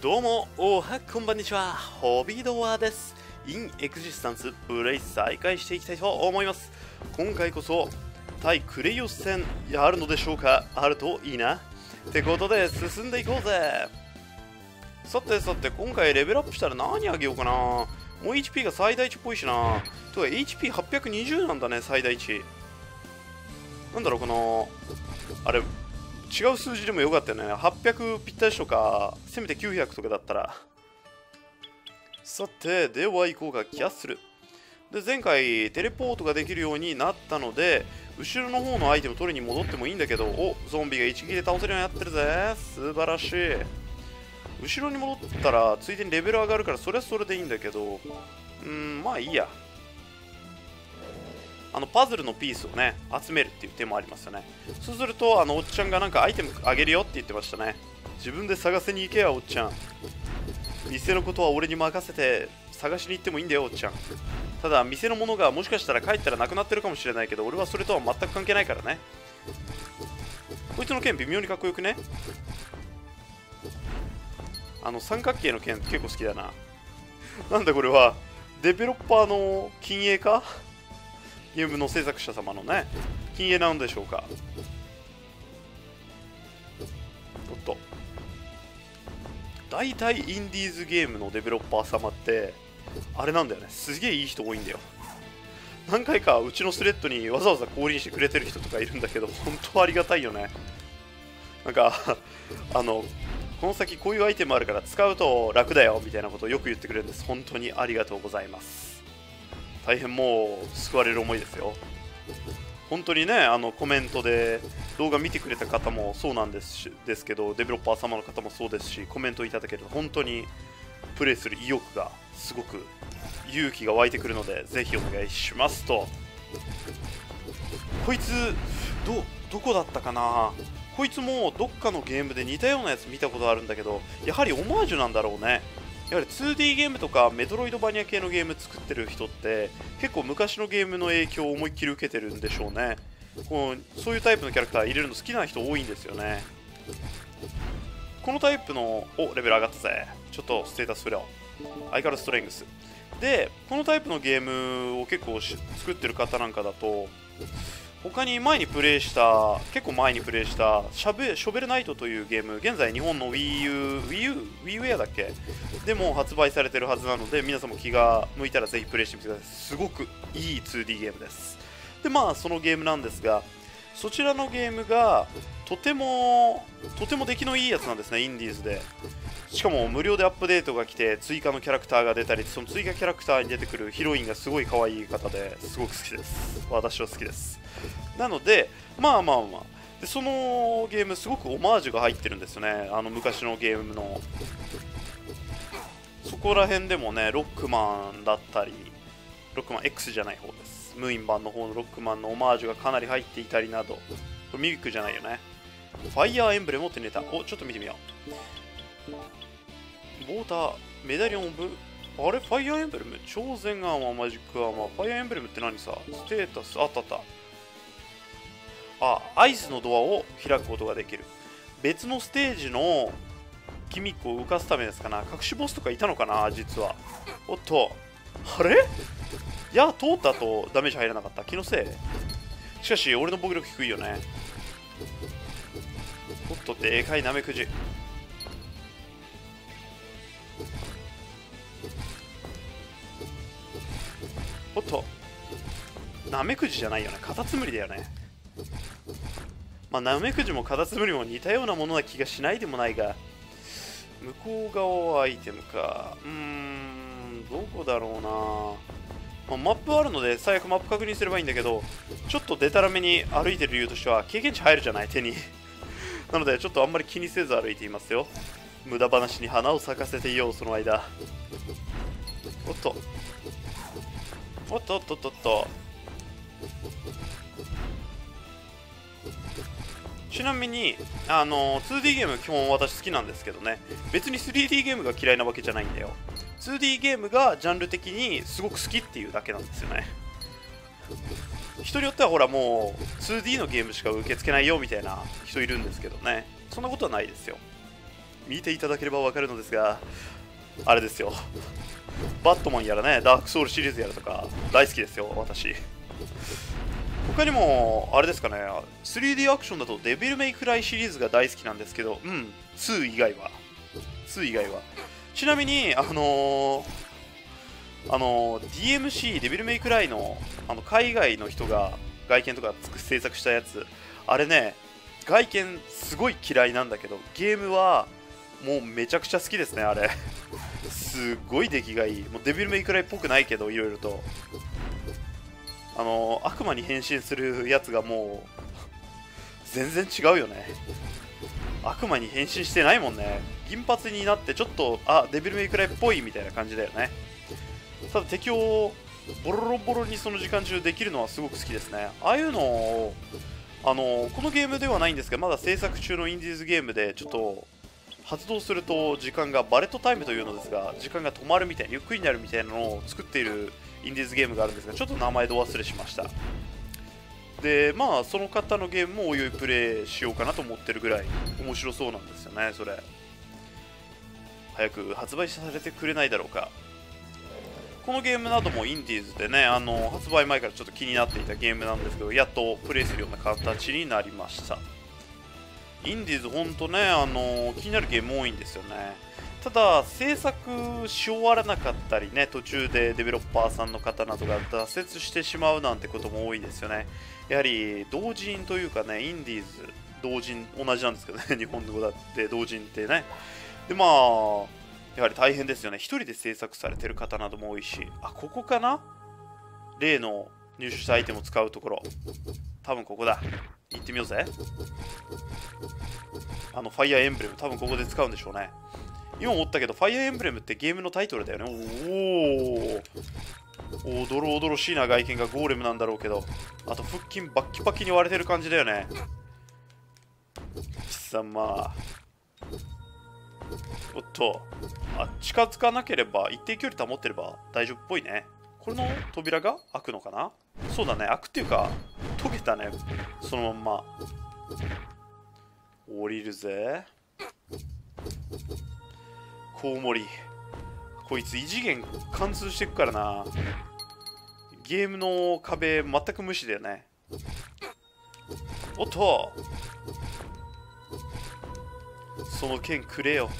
どうも、おはこんばんにちは、ホビードアです。インエクジスタンスプレイ再開していきたいと思います。今回こそ、対クレイオス戦やるのでしょうか？あるといいな。ってことで、進んでいこうぜ。さてさて、今回レベルアップしたら何あげようかな。もう HP が最大値っぽいしな。とか HP820 なんだね、最大値。なんだろう、この、あれ、違う数字でもよかったよね。800ぴったりとかせめて900とかだったら。さてでは行こうか。キャッスルで前回テレポートができるようになったので後ろの方のアイテム取りに戻ってもいいんだけどおゾンビが一撃で倒せるようになってるぜ。素晴らしい。後ろに戻ったらついでにレベル上がるからそれはそれでいいんだけど。うんまあいいや。あのパズルのピースをね集めるっていう手もありますよね。そうするとあのおっちゃんがなんかアイテムあげるよって言ってましたね。自分で探せに行けやおっちゃん。店のことは俺に任せて探しに行ってもいいんだよおっちゃん。ただ店のものがもしかしたら帰ったらなくなってるかもしれないけど俺はそれとは全く関係ないからね。こいつの剣微妙にかっこよくね。あの三角形の剣結構好きだな。なんだこれは。デベロッパーの禁影かゲームの制作者様のね禁煙なんでしょうか。おっと。大体インディーズゲームのデベロッパー様ってあれなんだよね。すげえいい人多いんだよ。何回かうちのスレッドにわざわざ降臨してくれてる人とかいるんだけど本当ありがたいよね。なんかあのこの先こういうアイテムあるから使うと楽だよみたいなことをよく言ってくれるんです。本当にありがとうございます。大変もう救われる思いですよ。本当にねあのコメントで動画見てくれた方もそうなんですしですけどデベロッパー様の方もそうですしコメントいただけると本当にプレイする意欲がすごく勇気が湧いてくるのでぜひお願いしますと。こいつどどこだったかな？こいつもどっかのゲームで似たようなやつ見たことあるんだけどやはりオマージュなんだろうね。やはり 2D ゲームとかメトロイドバニア系のゲーム作ってる人って結構昔のゲームの影響を思いっきり受けてるんでしょうね。こうそういうタイプのキャラクター入れるの好きな人多いんですよね。このタイプのおレベル上がったぜ。ちょっとステータス振ろう。相変わらずストレングス。でこのタイプのゲームを結構作ってる方なんかだと他に前にプレイした結構前にプレイしたシャベショベルナイトというゲーム現在日本の WiiU WiiU WiiUware だっけ？でも発売されてるはずなので皆さんも気が向いたらぜひプレイしてみてください。すごくいい 2D ゲームです。でまあそのゲームなんですがそちらのゲームがとてもとても出来のいいやつなんですねインディーズで。しかも無料でアップデートが来て追加のキャラクターが出たりその追加キャラクターに出てくるヒロインがすごい可愛い方ですごく好きです。私は好きです。なのでまあまあまあ。でそのゲームすごくオマージュが入ってるんですよね。あの昔のゲームの。そこら辺でもねロックマンだったりロックマン X じゃない方です。ムーイン版の方のロックマンのオマージュがかなり入っていたりなど。これミビックじゃないよね。ファイヤーエンブレムを手に入れた。おちょっと見てみよう。ウォーターメダリオンブあれ？ファイアーエンブレム？超然アーマーマジックアーマー。ファイアーエンブレムって何さ？ステータス？あったあった。あアイスのドアを開くことができる。別のステージのギミックを浮かすためですかな。隠しボスとかいたのかな？実は。おっと。あれ？いや通ったとダメージ入らなかった。気のせい。しかし俺の防御力低いよね。おっとでかいナメクジ。おっと。ナメクジじゃないよね。カタツムリだよね。まあナメクジもカタツムリも似たようなものな気がしないでもないが向こう側はアイテムか。うーんどこだろうな、まあ、マップあるので最悪マップ確認すればいいんだけどちょっとデタラメに歩いてる理由としては経験値入るじゃない？手に。なのでちょっとあんまり気にせず歩いていますよ。無駄話に花を咲かせていようその間。おっと。おっとおっとっとっと。ちなみにあの 2D ゲーム基本私好きなんですけどね。別に 3D ゲームが嫌いなわけじゃないんだよ。2D ゲームがジャンル的にすごく好きっていうだけなんですよね。人によってはほらもう 2D のゲームしか受け付けないよみたいな人いるんですけどね。そんなことはないですよ。見ていただければわかるのですがあれですよ。バットマンやらねダークソウルシリーズやらとか大好きですよ私。他にもあれですかね 3D アクションだとデビルメイクライシリーズが大好きなんですけどうん2以外は。2以外は。ちなみにあのー、あのー、DMC デビルメイクライのあの海外の人が外見とか制作したやつ。あれね外見すごい嫌いなんだけどゲームはもうめちゃくちゃ好きですねあれ。すごい出来がいい。もうデビルメイクライっぽくないけどいろいろと。あの悪魔に変身するやつがもう全然違うよね。悪魔に変身してないもんね。銀髪になってちょっとあデビルメイクライっぽいみたいな感じだよね。ただ敵をボロボロにその時間中できるのはすごく好きですね。ああいうのをあのこのゲームではないんですがまだ制作中のインディーズゲームでちょっと発動すると時間がバレットタイムというのですが時間が止まるみたいゆっくりになるみたいなのを作っているインディーズゲームがあるんですがちょっと名前ど忘れしました。でまあその方のゲームもおいおいプレイしようかなと思ってるぐらい面白そうなんですよねそれ。早く発売されてくれないだろうか。このゲームなどもインディーズでねあの発売前からちょっと気になっていたゲームなんですけどやっとプレイするような形になりました。インディーズほんとねあの気になるゲーム多いんですよね。ただ制作し終わらなかったりね途中でデベロッパーさんの方などが挫折してしまうなんてことも多いんですよね。やはり同人というかねインディーズ同人同じなんですけどね 日本語だって同人ってね。でまあやはり大変ですよね。一人で制作されてる方なども多いし。あここかな？例の入手したアイテムを使うところ。多分ここだ。行ってみようぜあのファイアーエンブレム多分ここで使うんでしょうね今思ったけど、ファイアーエンブレムってゲームのタイトルだよね。おお。おどろおどろしいな外見がゴーレムなんだろうけど。あと腹筋バッキバキに割れてる感じだよね。貴様。おっと。あ、近づかなければ、一定距離保ってれば大丈夫っぽいね。これの扉が開くのかな？そうだね。開くっていうか、溶けたね。そのまんま。降りるぜ。コウモリこいつ異次元貫通してくからなゲームの壁全く無視だよねおっとその剣くれよ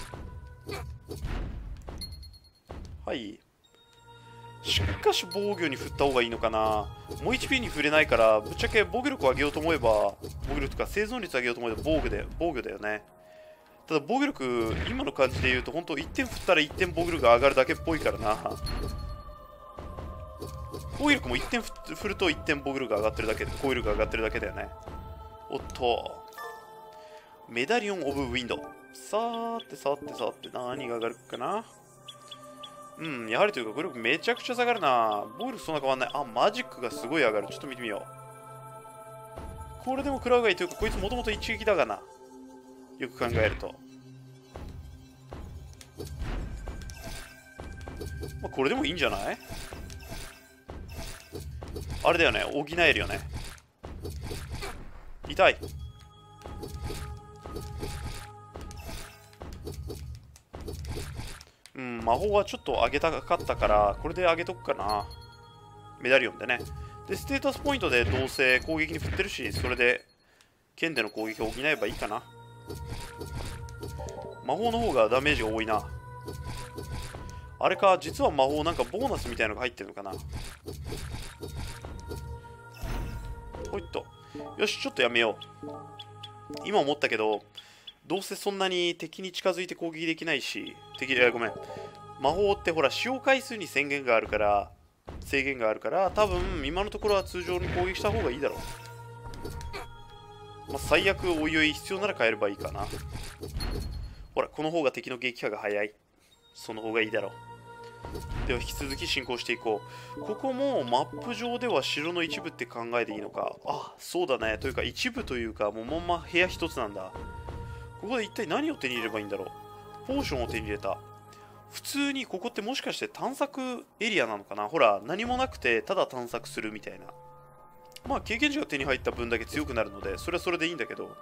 はいしかし防御に振った方がいいのかな。もう HP に触れないからぶっちゃけ防御力を上げようと思えば防御力とか生存率を上げようと思えば防御で防御だよね。ただ防御力今の感じで言うと本当1点振ったら1点防御力が上がるだけっぽいからな。防御力も1点振ると1点防御力が上がってるだけで防御力が上がってるだけだよね。おっと。メダリオン・オブ・ウィンド。さーってさーてさーて何が上がるかな。うんやはりというか武力めちゃくちゃ下がるな。防御力そんな変わんない。あマジックがすごい上がる。ちょっと見てみよう。これでも食らうがいいというかこいつもともと一撃だがな。よく考えると。まあ、これでもいいんじゃない？あれだよね、補えるよね。痛い。魔法はちょっと上げたかったから、これで上げとくかな。メダリオンでね。で、ステータスポイントでどうせ攻撃に振ってるし、それで剣での攻撃を補えばいいかな。魔法の方がダメージが多いなあれか実は魔法なんかボーナスみたいのが入ってるのかなほいっとよしちょっとやめよう今思ったけどどうせそんなに敵に近づいて攻撃できないし敵いやごめん魔法ってほら使用回数に宣言があるから制限があるから多分今のところは通常に攻撃した方がいいだろう。まあ、最悪おいおい必要なら変えればいいかな。ほらこの方が敵の撃破が早い。その方がいいだろう。では引き続き進行していこう。ここもマップ上では城の一部って考えていいのか。あそうだね。というか一部というかもうまんま部屋一つなんだ。ここで一体何を手に入れればいいんだろう。ポーションを手に入れた。普通にここってもしかして探索エリアなのかな？ほら何もなくてただ探索するみたいな。まあ経験値が手に入った分だけ強くなるのでそれはそれでいいんだけど。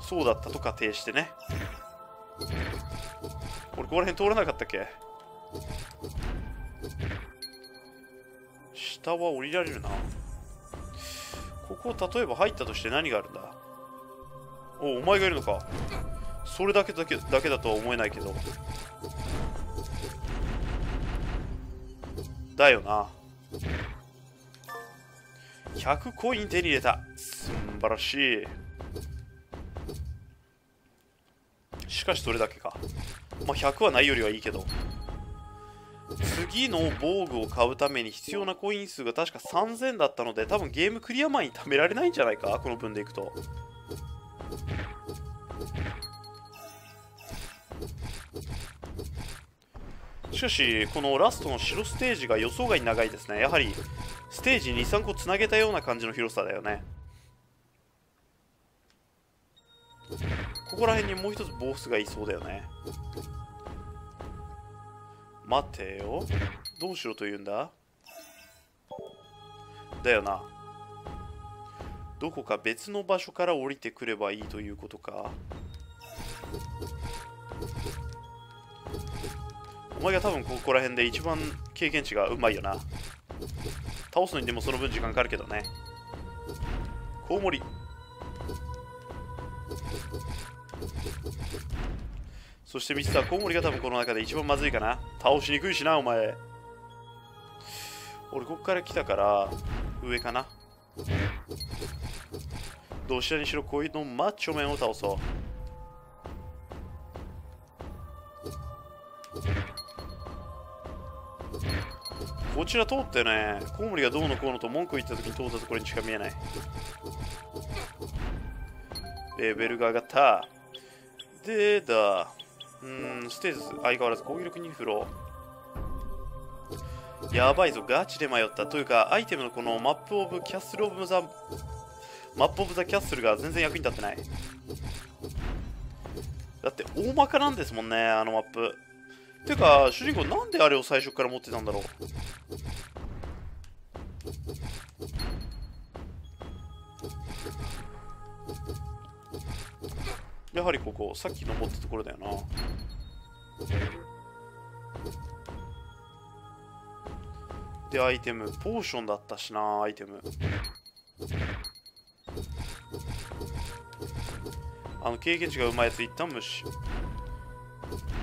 そうだったと仮定してね。俺ここら辺通らなかったっけ？下は降りられるな。ここ例えば入ったとして何があるんだ？おお前がいるのか。それだけだけだけだとは思えないけど。だよな。100コイン手に入れた。素晴らしい。しかしそれだけか。まあ100はないよりはいいけど。次の防具を買うために必要なコイン数が確か3000だったので多分ゲームクリア前に貯められないんじゃないか？この分でいくと。しかしこのラストの白ステージが予想外に長いですね。やはりステージ23個つなげたような感じの広さだよね。ここら辺にもう一つボスがいそうだよね。待てよ。どうしろと言うんだ？だよな。どこか別の場所から降りてくればいいということか？お前が多分ここら辺で一番経験値がうまいよな。倒すのにでもその分時間かかるけどね。コウモリ。そしてミスターコウモリが多分この中で一番まずいかな。倒しにくいしなお前。俺ここから来たから上かな。どちらにしろこういうのマッチョ面を倒そう。こちら通ってねコウモリがどうのこうのと文句言った時に通ったところにしか見えない。レベルが上がった。でだ。うんステージ相変わらず攻撃力に振ろう。やばいぞガチで迷った。というかアイテムのこのマップオブキャッスルオブザマップオブザキャッスルが全然役に立ってない。だって大まかなんですもんねあのマップ。ていうか主人公なんであれを最初から持ってたんだろう。やはりここさっき登ったところだよな。でアイテム。ポーションだったしなアイテム。あの経験値がうまいやつ一旦無視。う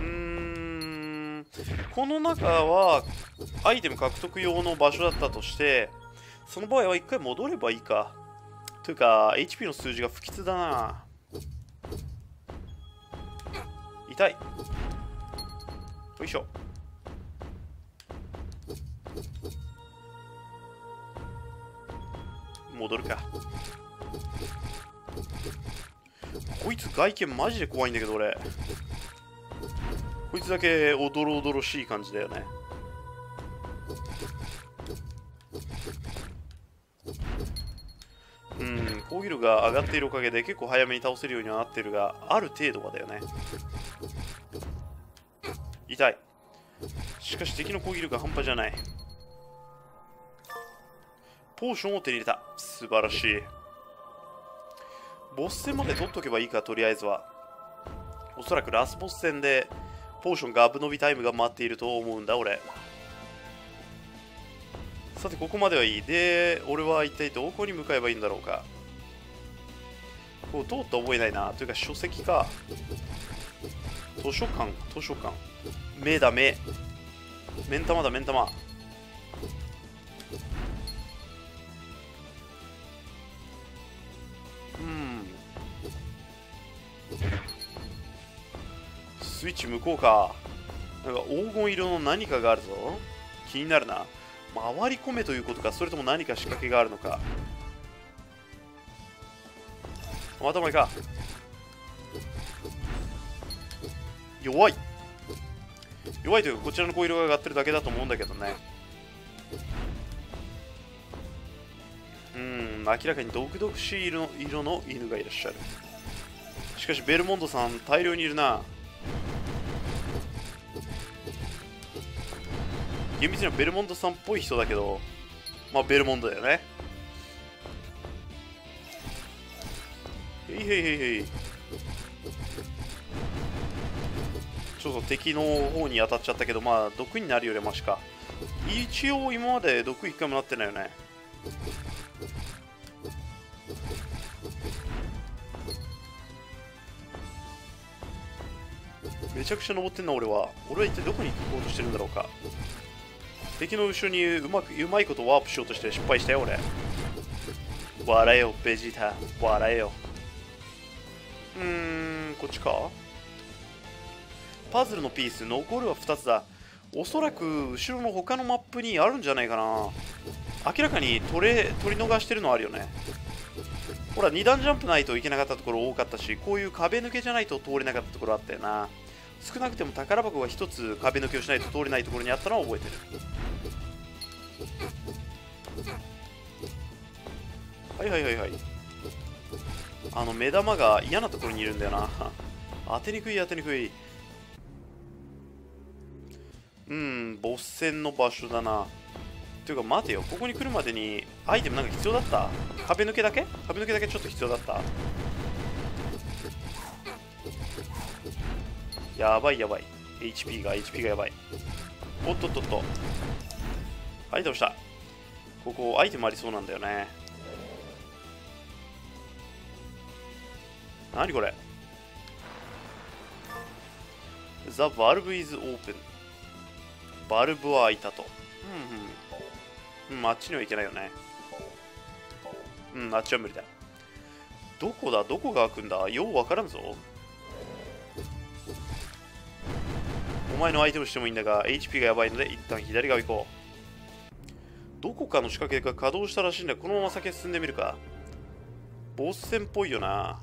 ーん。この中はアイテム獲得用の場所だったとしてその場合は一回戻ればいいか。というか HP の数字が不吉だな。痛い。よいしょ。戻るか。こいつ外見マジで怖いんだけど俺。こいつだけおどろおどろしい感じだよね。攻撃力が上がっているおかげで結構早めに倒せるようにはなってるがある程度はだよね。痛い。しかし敵の攻撃力が半端じゃない。ポーションを手に入れた。素晴らしい。ボス戦まで取っとけばいいかとりあえずは。おそらくラスボス戦でポーションガブ伸びタイムが待っていると思うんだ俺。さてここまではいい。で俺は一体どこに向かえばいいんだろうか。こう通った覚えないなというか書籍か。図書館図書館。目だ目。目ん玉だ目ん玉。うん。スイッチ向こうか。なんか黄金色の何かがあるぞ。気になるな。回り込めということかそれとも何か仕掛けがあるのか。またまいか。弱い。弱いというかこちらの小色が上がってるだけだと思うんだけどね。うん明らかに毒々しい色の色の犬がいらっしゃる。しかしベルモンドさん大量にいるな。厳密にはベルモンドさんっぽい人だけどまあベルモンドだよね。へいへいへいちょっと敵の方に当たっちゃったけどまあ毒になるよりマシか。一応今まで毒一回もなってないよね。めちゃくちゃ登ってんな俺は。俺は一体どこに行こうとしてるんだろうか。敵の後ろにうまくうまいことワープしようとして失敗したよ俺。笑えよベジータ。笑えよ。うーんこっちか？パズルのピース残るは2つだ。おそらく後ろの他のマップにあるんじゃないかな。明らかに取れ取り逃してるのあるよね。ほら2段ジャンプないといけなかったところ多かったしこういう壁抜けじゃないと通れなかったところあったよな。少なくても宝箱が1つ壁抜けをしないと通れないところにあったのは覚えてる。はいはいはいはい。あの目玉が嫌なところにいるんだよな。当てにくい当てにくい。うんボス戦の場所だな。ていうか待てよ。ここに来るまでにアイテムなんか必要だった？壁抜けだけ？壁抜けだけちょっと必要だった？やばいやばい。HP が HP がやばい。おっとっとっと。はい倒した？ここアイテムありそうなんだよね。何これ？The valve is open. バルブは開いたと。うんうん。うんあっちには行けないよね。うんあっちは無理だ。どこだ？どこが開くんだ？ようわからんぞ。お前の相手をしてもいいんだが HP がやばいので一旦左側行こう。どこかの仕掛けが稼働したらしいんだ。このまま先進んでみるか。ボス戦っぽいよな。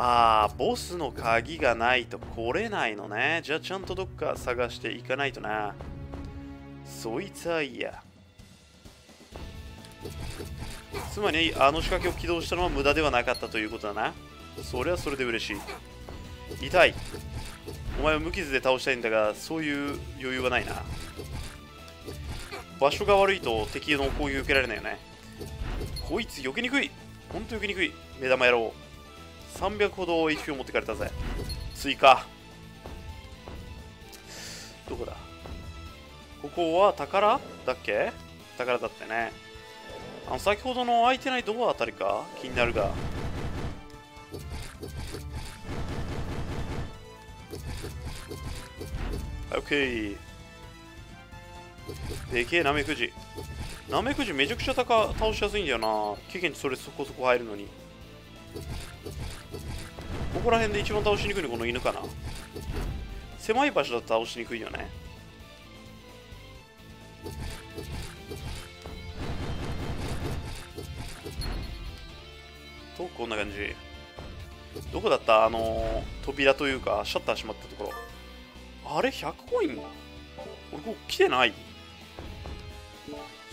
あーボスの鍵がないと来れないのね。じゃあちゃんとどっか探していかないとな。そいつはいいや。つまりあの仕掛けを起動したのは無駄ではなかったということだな。それはそれで嬉しい。痛い。お前は無傷で倒したいんだがそういう余裕はないな。場所が悪いと敵の攻撃受けられないよね。こいつ避けにくい。ほんと避けにくい。目玉野郎。300ほど HP を持ってかれたぜ。追加。どこだ？ここは宝？だっけ？宝だってね。あの先ほどの開いてないドアあたりか？気になるが。オッケー。でけえナメクジナメクジめちゃくちゃ高倒しやすいんだよな。経験値それそこそこ入るのに。ここら辺で一番倒しにくいのこの犬かな。狭い場所だと倒しにくいよね。とこんな感じ。どこだった？あのー、扉というかシャッター閉まったところ。あれ100コイン？俺ここ来てない？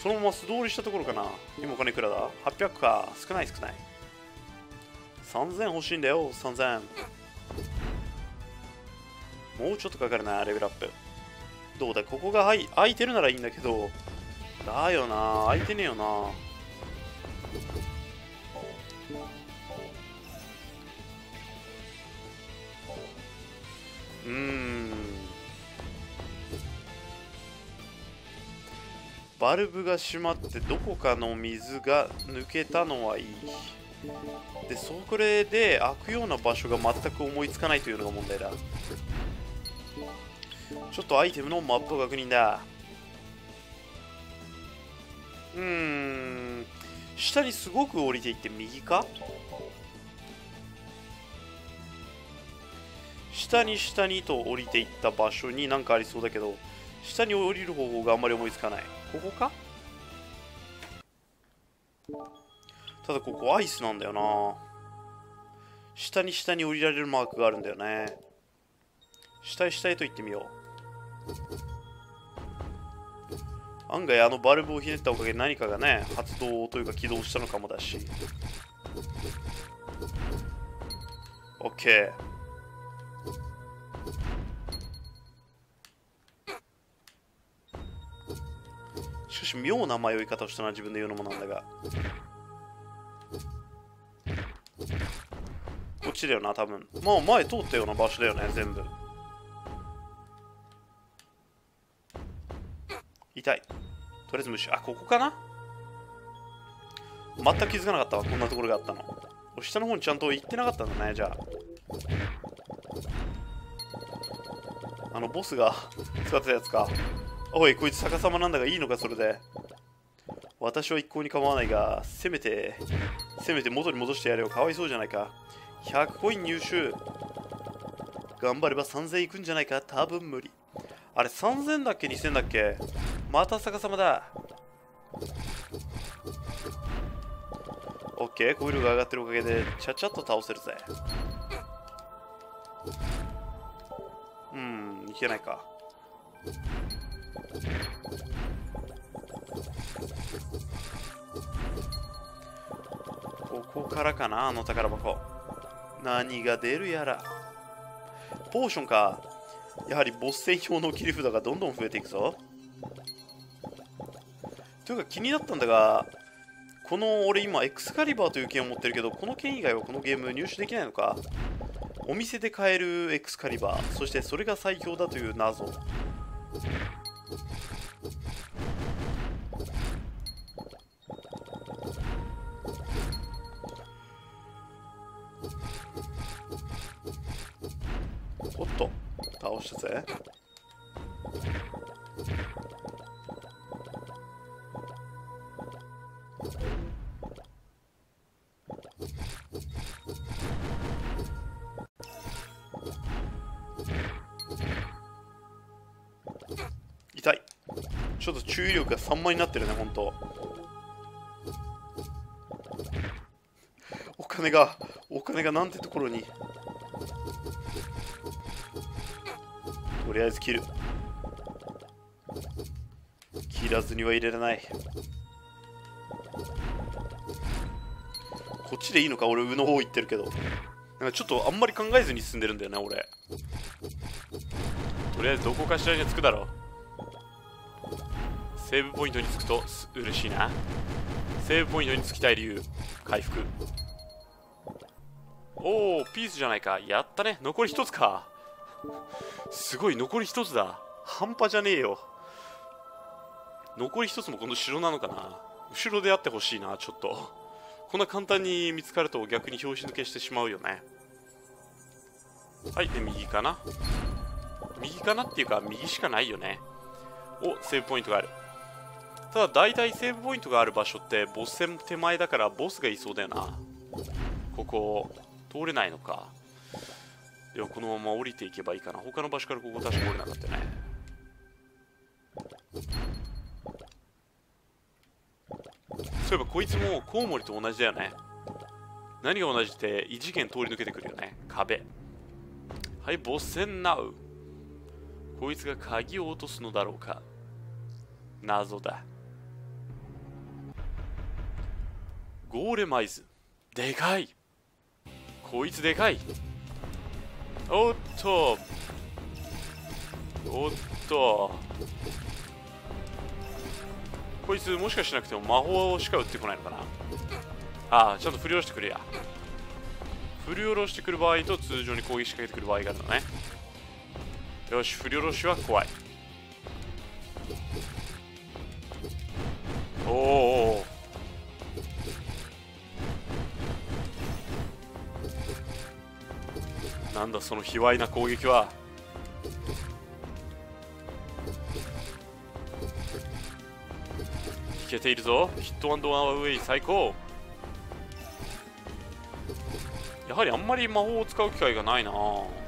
そのまま素通りしたところかな。今お金いくらだ ?800 か。少ない少ない。3000欲しいんだよ。3000もうちょっとかかるなレベルアップ。どうだ？ここが空いてるならいいんだけど。だよな。空いてねえよな。うーん。バルブが閉まってどこかの水が抜けたのはいい。でそれで開くような場所が全く思いつかないというのが問題だ。ちょっとアイテムのマップ確認だ。うーん。下にすごく降りていって右か？下に下にと降りていった場所に何かありそうだけど下に降りる方法があんまり思いつかない。ここか？ただここアイスなんだよな。下に下に降りられるマークがあるんだよね。下へ下へと行ってみよう。案外あのバルブをひねったおかげで何かがね発動というか起動したのかもだし。OK しかし妙な迷い方をしたのは自分で言うのもなんだがこっちだよな多分。まあ前通ったような場所だよね全部。痛い。とりあえず無視。あここかな？全く気づかなかったわこんなところがあったの。下の方にちゃんと行ってなかったんだねじゃあ。あのボスが使ってたやつか。おいこいつ逆さまなんだがいいのかそれで。私は一向に構わないがせめてせめて元に戻してやれよ。かわいそうじゃないか。100コイン入手。頑張れば3000いくんじゃないか。多分無理。あれ3000だっけ2000だっけ？また逆さまだ。オッケー。コイルが上がってるおかげでちゃちゃっと倒せるぜ。うんいけないか。ここからかなあの宝箱。何が出るやら。ポーションか。やはりボス戦用の切り札がどんどん増えていくぞ。というか気になったんだがこの俺今エクスカリバーという剣を持ってるけどこの剣以外はこのゲーム入手できないのか。お店で買えるエクスカリバー。そしてそれが最強だという謎。痛い。ちょっと注意力が3倍になってるね本当お金がお金がなんてところに。とりあえず切る。切らずには入れられない。こっちでいいのか？俺上の方行ってるけど。なんかちょっとあんまり考えずに進んでるんだよね俺。とりあえずどこかしらに着くだろう。セーブポイントに着くと嬉しいな。セーブポイントに着きたい理由回復。おおピースじゃないか。やったね。残り1つか。すごい残り1つだ。半端じゃねえよ。残り1つもこの城なのかな。後ろであってほしいなちょっと。こんな簡単に見つかると逆に拍子抜けしてしまうよね。はいで右かな。右かなっていうか右しかないよね。おセーブポイントがある。ただ大体セーブポイントがある場所ってボス戦手前だからボスがいそうだよな。ここ通れないのか。ではこのまま降りていけばいいかな。他の場所からここ確か降れなかったね。そういえばこいつもコウモリと同じだよね。何が同じって異次元通り抜けてくるよね。壁。はいボス戦ナウ。こいつが鍵を落とすのだろうか。謎だ。ゴーレマイズ。でかい。こいつでかい。おっと。おっと。こいつもしかしなくても魔法しか打ってこないのかな。ああちゃんと振り下ろしてくれや。振り下ろしてくる場合と通常に攻撃仕掛けてくる場合があるのね。よし振り下ろしは怖い。おおなんだその卑猥な攻撃は。いけているぞ。ヒットワンドアウェイ最高。やはりあんまり魔法を使う機会がないな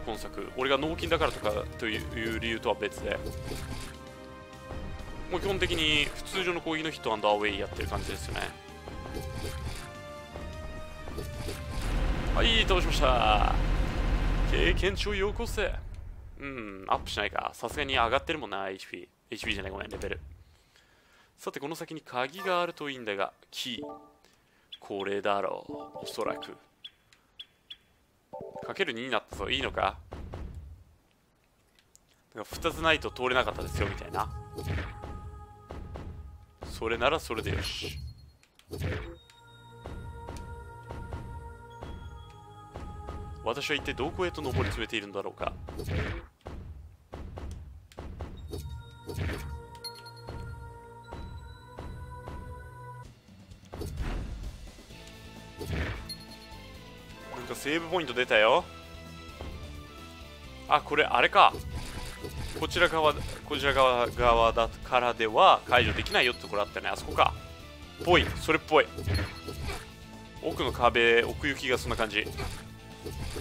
今作。俺が脳筋だからとかという理由とは別で。もう基本的に普通上の攻撃のヒットアンドアウェイやってる感じですよね。はい倒しました。経験値をよこせ。うんアップしないか。さすがに上がってるもんな HP HP じゃないごめんレベル。さてこの先に鍵があるといいんだがキー。これだろうおそらく。かける2になったぞ。いいのか？か2つないと通れなかったですよみたいな。それならそれでよし。私は一体どこへと上り詰めているんだろうか。なんかセーブポイント出たよ。あこれあれか。こちら側こちら側側だからでは解除できないよってところあったね。あそこか。ぽい。それっぽい。奥の壁奥行きがそんな感じ。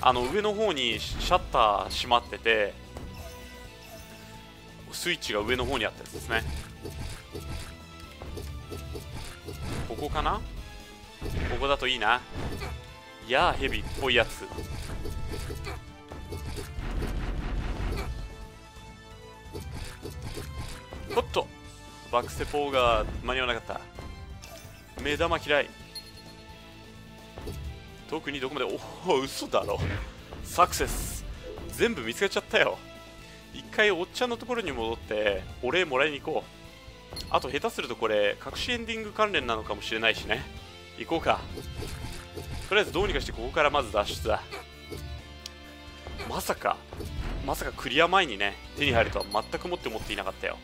あの上の方にシャッター閉まっててスイッチが上の方にあったやつですね。ここかな？ここだといいな。やーヘビっぽいやつ。おっと。バックステポーが間に合わなかった。目玉嫌い。特にどこまでおお嘘だろ。サクセス。全部見つかっちゃったよ。一回おっちゃんのところに戻ってお礼もらいに行こう。あと下手するとこれ隠しエンディング関連なのかもしれないしね。行こうか。とりあえずどうにかしてここからまず脱出だ。まさかまさかクリア前にね手に入るとは全くもって思っていなかったよ。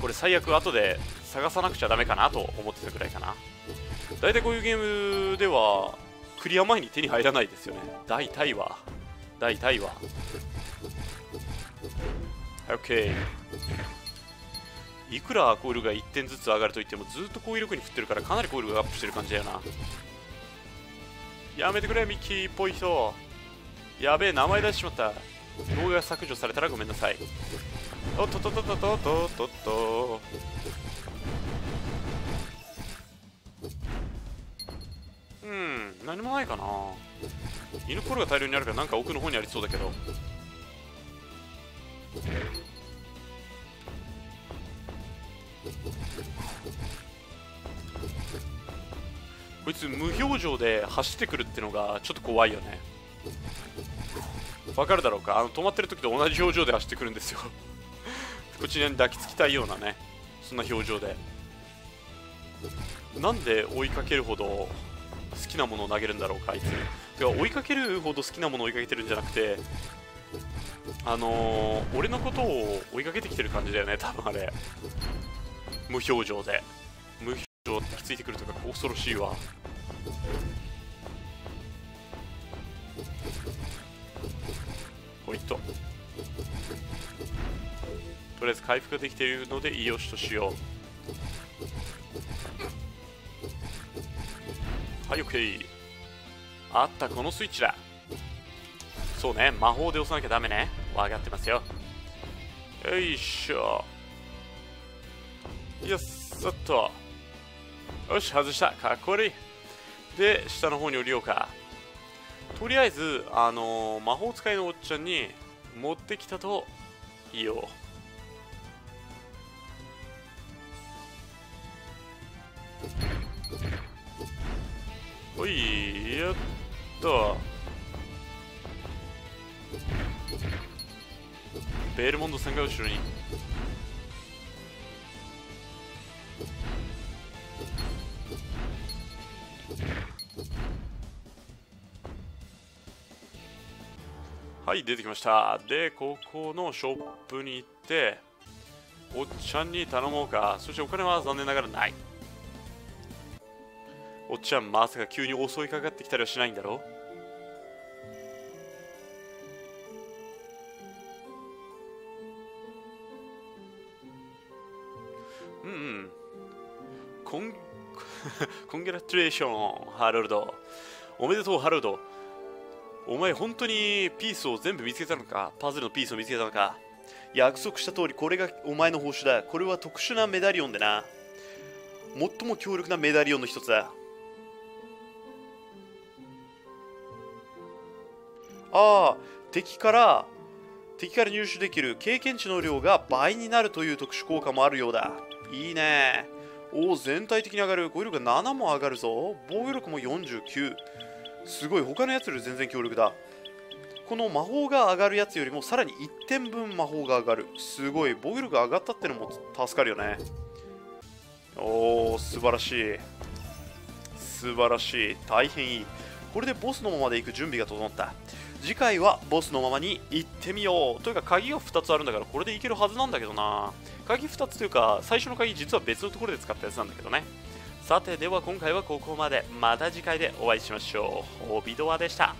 これ最悪後で探さなくちゃダメかなと思ってたぐらいかな。大体こういうゲームではクリア前に手に入らないですよね。大体は。大体は。OK いくらコイルが1点ずつ上がるといってもずっとコイル力に振ってるからかなりコイルがアップしてる感じだよな。やめてくれミッキー。っぽい人。やべえ名前出してしまった。動画が削除されたらごめんなさい。おっとっとっとっとっとっとっと。うん何もないかな。犬コールが大量にあるからなんか奥の方にありそうだけど。こいつ無表情で走ってくるってのがちょっと怖いよね。わかるだろうか。あの止まってる時と同じ表情で走ってくるんですよ。こちらに抱きつきたいようなね。そんな表情で。なんで追いかけるほど好きなものを投げるんだろうかあいつ。てか追いかけるほど好きなものを追いかけてるんじゃなくてあのー、俺のことを追いかけてきてる感じだよね多分あれ。無表情で。無表情抱きついてくるとか恐ろしいわ。ポイント。とりあえず回復ができているのでいいよしとしよう。はい OK あったこのスイッチだ。そうね魔法で押さなきゃダメね。分かってますよ。よいしょ。よっそっと。よし外した。かっこ悪い。で下の方に降りようか。とりあえずあのー、魔法使いのおっちゃんに持ってきたといいよほいやっとベールモンドさんが後ろに。はい出てきました。でここのショップに行っておっちゃんに頼もうか。そしてお金は残念ながらない。おっちゃんまさか急に襲いかかってきたりはしないんだろう？うんうん。コン コングラチュレーションハロルド。おめでとうハロルド。お前本当にピースを全部見つけたのか？パズルのピースを見つけたのか？約束した通りこれがお前の報酬だ。これは特殊なメダリオンでな。最も強力なメダリオンの一つだ。ああ敵から敵から入手できる経験値の量が倍になるという特殊効果もあるようだ。いいね。おお全体的に上がる。語彙力が7も上がるぞ。防御力も49すごい。他のやつより全然強力だ。この魔法が上がるやつよりもさらに1点分魔法が上がる。すごい。防御力が上がったってのも助かるよね。おお素晴らしい。素晴らしい。大変いい。これでボスのままで行く準備が整った。次回はボスのままに行ってみよう。というか鍵が2つあるんだからこれでいけるはずなんだけどな。鍵2つというか最初の鍵実は別のところで使ったやつなんだけどね。さてでは今回はここまで。また次回でお会いしましょう。オビドアでした。